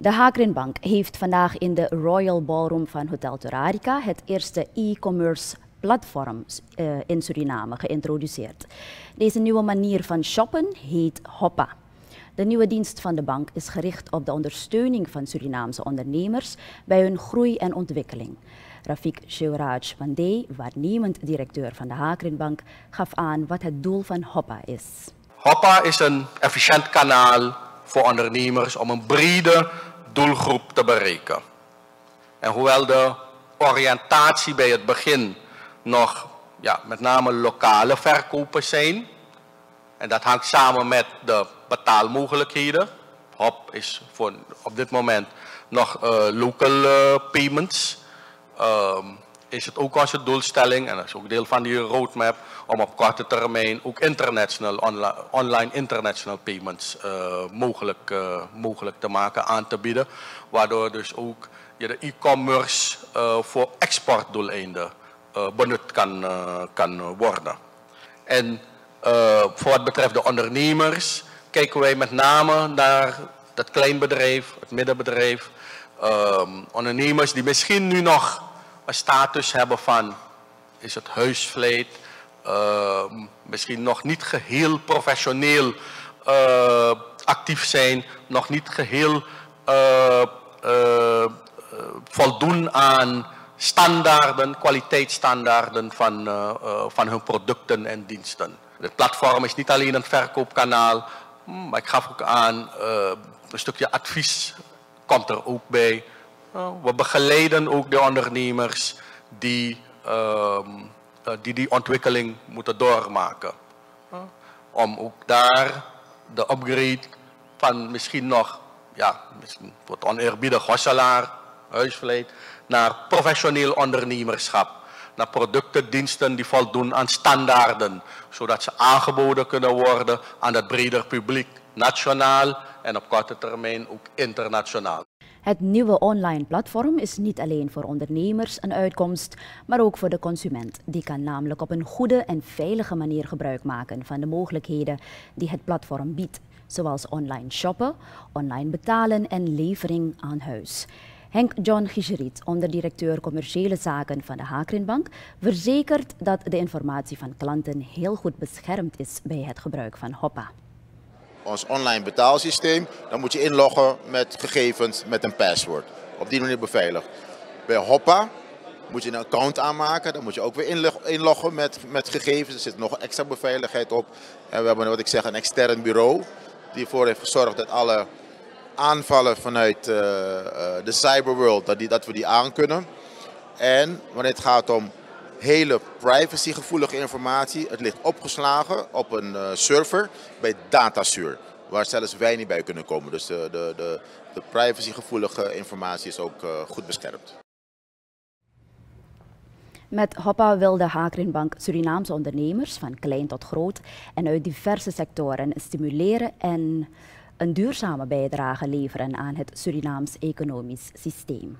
De Hakrinbank heeft vandaag in de Royal Ballroom van Hotel Torarica het eerste e-commerce platform uh, in Suriname geïntroduceerd. Deze nieuwe manier van shoppen heet Hoppa. De nieuwe dienst van de bank is gericht op de ondersteuning van Surinaamse ondernemers bij hun groei en ontwikkeling. Rafik Shivraj Pandey, waarnemend directeur van de Hakrinbank, gaf aan wat het doel van Hoppa is. Hoppa is een efficiënt kanaal voor ondernemers om een brede doelgroep te bereiken. En hoewel de oriëntatie bij het begin nog ja, met name lokale verkopen zijn, en dat hangt samen met de betaalmogelijkheden. HOP is voor op dit moment nog uh, local uh, payments. Um, is het ook onze doelstelling, en dat is ook deel van die roadmap, om op korte termijn ook international, online, international payments uh, mogelijk, uh, mogelijk te maken, aan te bieden. Waardoor dus ook je de e-commerce uh, voor exportdoeleinden benut kan, kan worden. En voor wat betreft de ondernemers kijken wij met name naar dat kleinbedrijf, het middenbedrijf, um, ondernemers die misschien nu nog een status hebben van, is het huisvleet, uh, misschien nog niet geheel professioneel uh, actief zijn, nog niet geheel uh, voldoen aan standaarden, kwaliteitsstandaarden van, van hun producten en diensten. Het platform is niet alleen een verkoopkanaal, maar ik gaf ook aan, een stukje advies komt er ook bij. We begeleiden ook de ondernemers die, uh, die die ontwikkeling moeten doormaken. Om ook daar de upgrade van misschien nog, ja, misschien wordt oneerbiedig hosselaar, huisvleet, naar professioneel ondernemerschap. Naar producten, diensten die voldoen aan standaarden. Zodat ze aangeboden kunnen worden aan het breder publiek, nationaal en op korte termijn ook internationaal. Het nieuwe online platform is niet alleen voor ondernemers een uitkomst, maar ook voor de consument. Die kan namelijk op een goede en veilige manier gebruik maken van de mogelijkheden die het platform biedt, zoals online shoppen, online betalen en levering aan huis. Henk John Gigerit, onderdirecteur commerciële zaken van de Hakrinbank, verzekert dat de informatie van klanten heel goed beschermd is bij het gebruik van Hoppa ons online betaalsysteem, dan moet je inloggen met gegevens met een paswoord. Op die manier beveiligd. Bij Hoppa moet je een account aanmaken, dan moet je ook weer inloggen met, met gegevens. Er zit nog extra beveiligheid op. En we hebben, wat ik zeg, een extern bureau die ervoor heeft gezorgd dat alle aanvallen vanuit uh, uh, de cyberworld, dat, die, dat we die aankunnen. En wanneer het gaat om hele privacygevoelige informatie. Het ligt opgeslagen op een uh, server bij Datasur, waar zelfs wij niet bij kunnen komen. Dus de, de, de, de privacygevoelige informatie is ook uh, goed beschermd. Met Hoppa wil de Hakrinbank Surinaamse ondernemers van klein tot groot en uit diverse sectoren stimuleren en een duurzame bijdrage leveren aan het Surinaams economisch systeem.